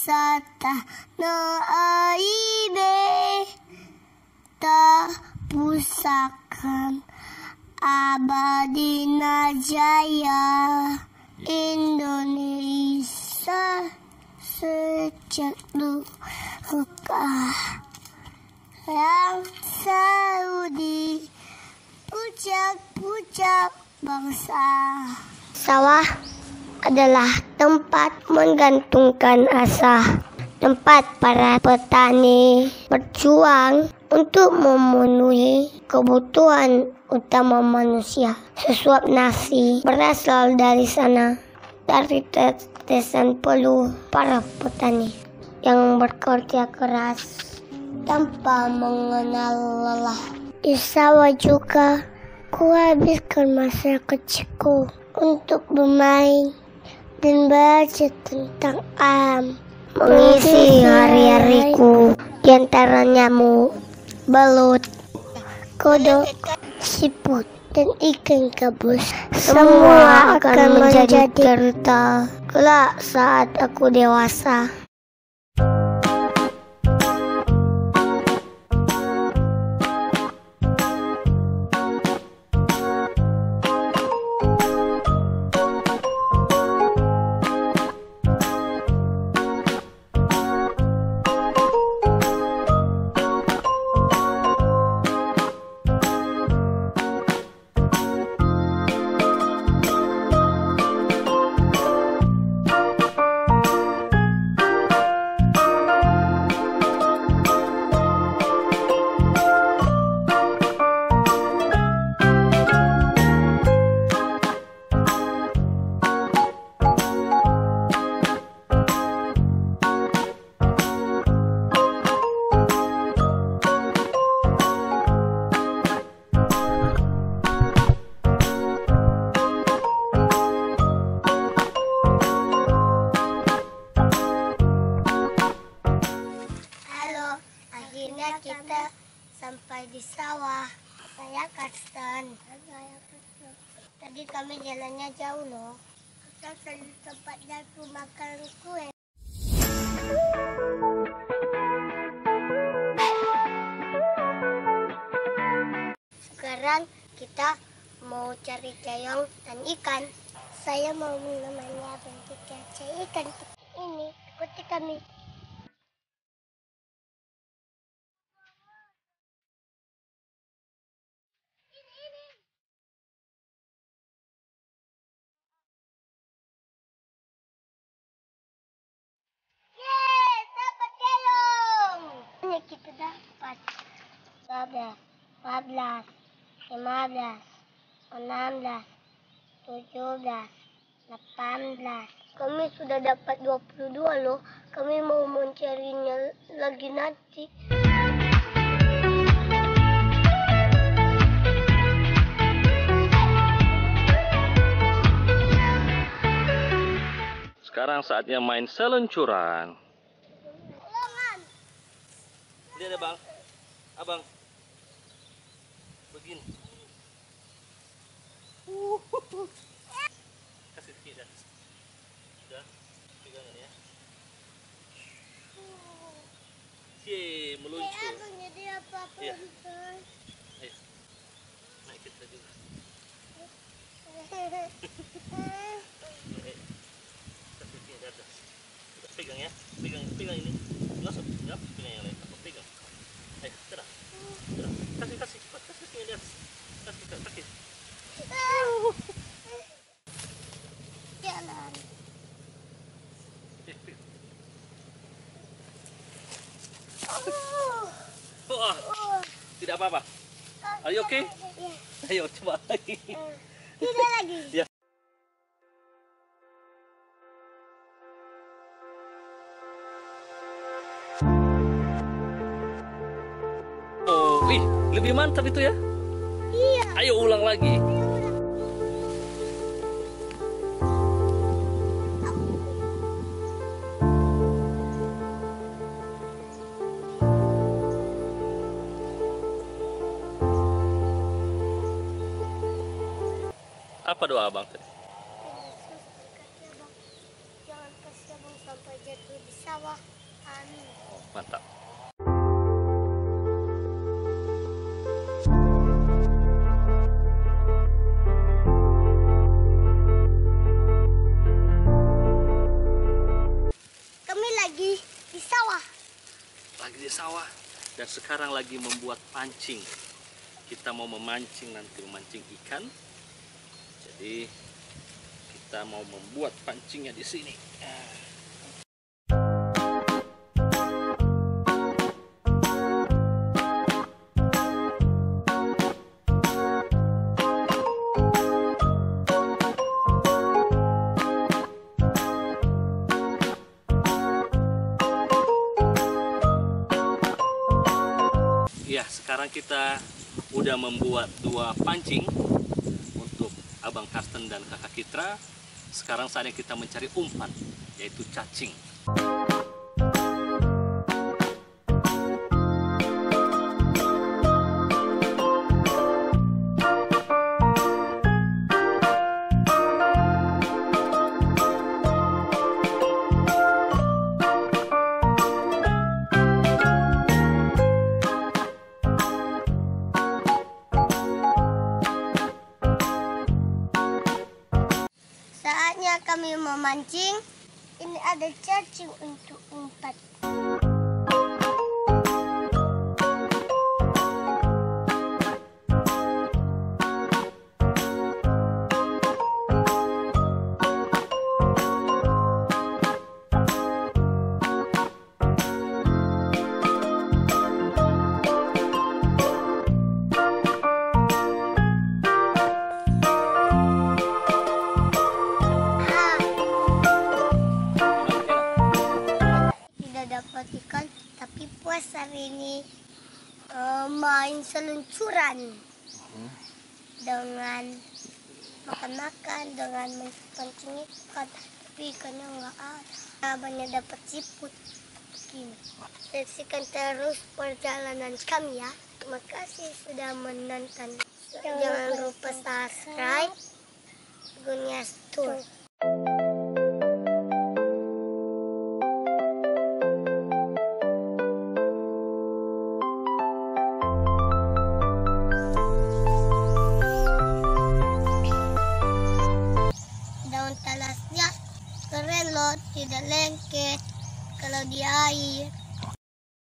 wisata no aibe ta pusakan abadi jaya Indonesia sejak luka yang Saudi puncak-puncak bangsa. Sawah adalah tempat menggantungkan asa tempat para petani berjuang untuk memenuhi kebutuhan utama manusia. Sesuap nasi berasal dari sana, dari tetesan peluh para petani yang bekerja keras tanpa mengenal lelah. Di sawah juga kuhabiskan masa kecilku untuk bermain dan belajar tentang alam mengisi hari-hariku. di antaranya mu belut kodok siput dan ikan gabus. Semua akan menjadi cerita kelak saat aku dewasa Tadi kami jalannya jauh loh. Kita selalu tempatnya aku makan kue. Sekarang kita mau cari cayong dan ikan. Saya mau menemani abang kita cari ikan. Ini, ikuti kami. Kita dapat 12, 14, 15, 16, 17, 18. Kami sudah dapat 22 loh. Kami mau mencarinya lagi nanti. Sekarang saatnya main seluncuran. Lihat ya bang, abang, begini. Kasih sedikit dah. Sudah, pegangan ya. Cie, meluncur. Ya. Ayo, naik kita juga. Eh, Kasih sedikit di atas. Pegang ya, pegang, pegang ini. Langsung, ya, pegang yang lain. Pegang. Ayo, cerah. Cerah. Kasih, kasih, cepat, kasih, kasih di atas. Kasih, kasih, kasih. Jalan. Eh, pegang. Wah, tidak apa-apa. Are you okay? Ayo, coba lagi. Tidak lagi. Ya. Oh, wih, lebih mantap itu ya. Iya. Ayo ulang lagi. Apa doa abang tadi? Jangan kasih Jangan sampai jatuh di sawah. Amin. Mantap. Kami lagi di sawah. Lagi di sawah dan sekarang lagi membuat pancing. Kita mau memancing nanti memancing ikan. Jadi kita mau membuat pancingnya di sini. Ya, sekarang kita udah membuat dua pancing Abang Karsten dan Kakak Kitra. Sekarang saatnya kita mencari umpan, yaitu cacing. Kami memancing. Ini ada cacing untuk umpan. Eh, main seluncuran dengan makan-makan, dengan mancing ikan, tapi ikannya nggak ada. Banyak dapat siput. Begini. Saksikan terus perjalanan kami ya. Terima kasih sudah menonton. Jangan lupa subscribe. Gunya Tour. Tidak lengket kalau di air